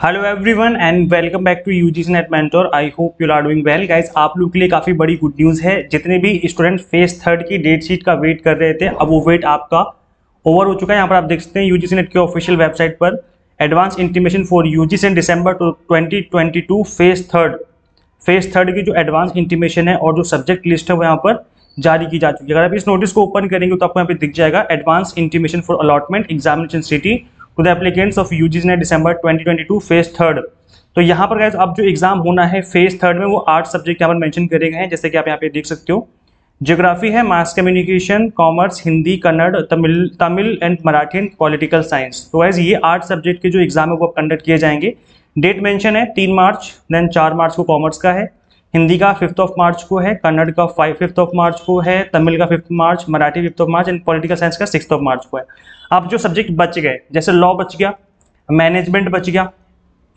Hello everyone and welcome back to UGC NET mentor I hope you are doing well guys आप लोग के लिए काफ़ी बड़ी गुड न्यूज़ है। जितने भी स्टूडेंट फ़ेज़ थर्ड की डेट शीट का वेट कर रहे थे, अब वो वेट आपका ओवर हो चुका है। यहाँ पर आप देख सकते हैं यूजीसी नेट के ऑफिशियल वेबसाइट पर advance intimation for you UGC in December twenty twenty two phase third phase third की जो एडवांस इंटीमेशन है और जो सब्जेक्ट लिस्ट है वो यहाँ पर जारी की जा चुकी है। अगर आप इस नोटिस को ओपन करेंगे तो आपको यहाँ पे दिख जाएगा advance intimation for allotment examination city to the applicants of UGC ने दिसंबर 2022 फ़ेज़ थर्ड तो यहाँ पर गैस अब जो एग्ज़ाम होना है फ़ेज़ थर्ड में, वो आठ सब्जेक्ट यहाँ पर मैंशन करे गए हैं, जैसे कि आप यहाँ पे देख सकते हो। ज्योग्राफी है mass communication commerce Hindi Kannada Tamil Tamil and Marathi and political science तो गैस ये आठ सब्जेक्ट के जो एग्ज़ाम है, वो कंडक्ट किए जाएँगे। डेट मेंशन है, तीन मार्च देन चार मार्च को कॉमर्स का है। हिंदी का फिफ्थ ऑफ़ मार्च को है, कन्नड़ का फाइव फिफ्थ ऑफ़ मार्च को है, तमिल का fifth March Marathi fifth of March and political science का सिक्स ऑफ़ मार्च को है। अब जो सब्जेक्ट बच गए, जैसे लॉ बच गया मैनेजमेंट बच गया,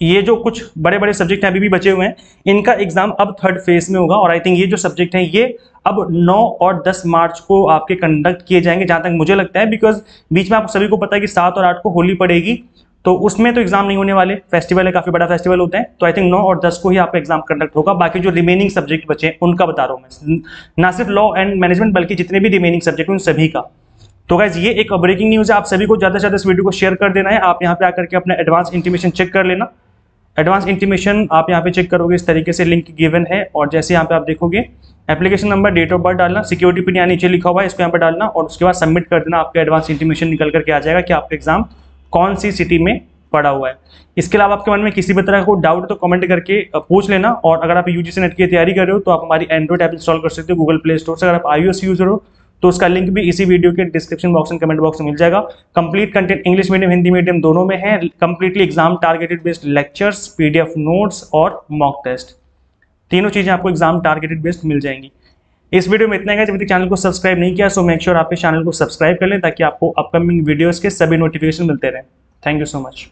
ये जो कुछ बड़े बड़े सब्जेक्ट हैं, अभी भी बचे हुए हैं, इनका एग्ज़ाम अब थर्ड फ़ेज़ में होगा, और आई थिंक ये जो सब्जेक्ट हैं, ये अब 9 और 10 मार्च को आपके कंडक्ट किए जाएँगे, जहाँ तक मुझे लगता है बिकॉज़ बीच में आप सभी को पता है कि सात और आठ को होली पड़ेगी तो उसमें तो एग्ज़ाम नहीं होने वाले। फेस्टिवल है, काफ़ी बड़ा फेस्टिवल होता है। तो आई थिंक नौ और दस को ही आपका एग्ज़ाम कंडक्ट होगा। बाकी जो रिमेनिंग सब्जेक्ट बचे हैं, उनका बता रहा हूँ मैं। ना सिर्फ़ लॉ एंड मैनेजमेंट बल्कि जितने भी रिमेनिंग सब्जेक्ट हैं, उन सभी का। तो गाइज़ ये एक ब्रेकिंग न्यूज़ है। आप सभी को ज़्यादा से ज़्यादा इस वीडियो को शेयर कर देना है। आप यहाँ पे आकर के अपना एडवांस इंटीमेशन चेक कर लेना। एडवांस इंटीमेशन आप यहाँ पे चेक करोगे, इस तरीके से लिंक गिवन है। और जैसे यहाँ पे आप देखोगे application number date of birth डालना सिक्योरिटी पिन यहाँ नीचे लिखा हुआ है, इसको यहाँ पे डालना और उसके बाद सबमिट कर देना। आपका एडवांस इंटीमेशन निकल करके आ जाएगा कि आपका एग्ज़ाम कौन सी सिटी में पड़ा हुआ है। इसके अलावा आपके मन में किसी भी तरह का कोई डाउट तो कमेंट करके पूछ लेना और अगर आप यूजीसी नेट की तैयारी कर रहे हो तो आप हमारी एंड्रॉइड ऐप इंस्टॉल कर सकते हो गूगल प्ले स्टोर से। अगर आप आई यूज़र हो तो उसका लिंक भी इसी वीडियो के description box and comment box में मिल जाएगा। Complete content English medium Hindi medium दोनों में है। Completely exam targeted based lectures PDF notes और मॉक टेस्ट तीनों चीज़ें आपको एग्ज़ाम टारगेटेड बेस्ड मिल जाएँगी। इस वीडियो में इतना है जब तक चैनल को सब्सक्राइब नहीं किया सो मेक श्योर आप इस चैनल को सब्सक्राइब कर लें ताकि आपको अपकमिंग वीडियोस के सभी नोटिफिकेशन मिलते रहें। Thank you so much